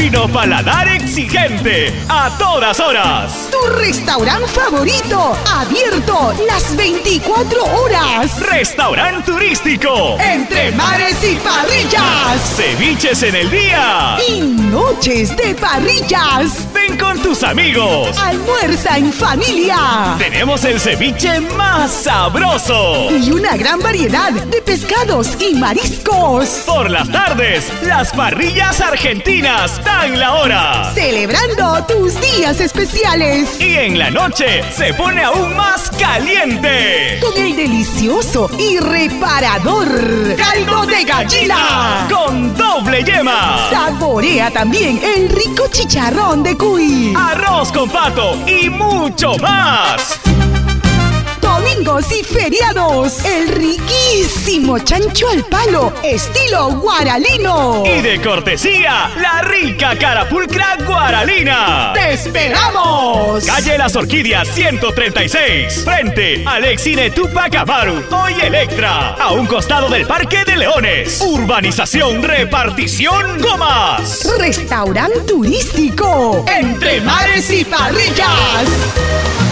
fino paladar exigente a todas horas. Tu restaurante favorito, abierto las 24 horas. Restaurante turístico. Entre parrillas. Ceviches en el día. Y noches de parrillas. Ven con tus amigos. Almuerza en familia. Tenemos el ceviche más sabroso. Y una gran variedad de pescados y mariscos. Por las tardes, las parrillas argentinas dan la hora. Celebrando tus días especiales. Y en la noche se pone aún más caliente. Con el delicioso y reparador caldo de gallina. Con doble yema. Saborea también el rico chicharrón de cuy. Arroz con pato y mucho más. Feriados. El riquísimo chancho al palo, estilo guaralino. Y de cortesía, la rica carapulcra guaralina. ¡Te esperamos! Calle Las Orquídeas 136, frente al Excine Tupac Amaru, hoy Electra, a un costado del Parque de Leones. Urbanización Repartición Gomas. Restaurante turístico. Entre mares y parrillas.